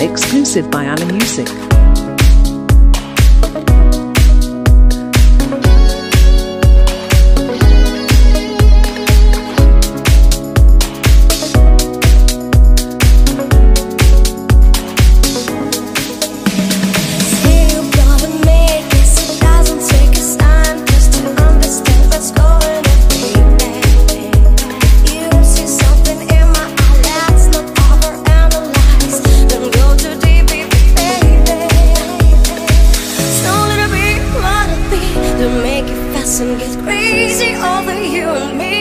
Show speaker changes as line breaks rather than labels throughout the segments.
exclusive by Alan Music.
and get crazy over you and me.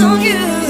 on you.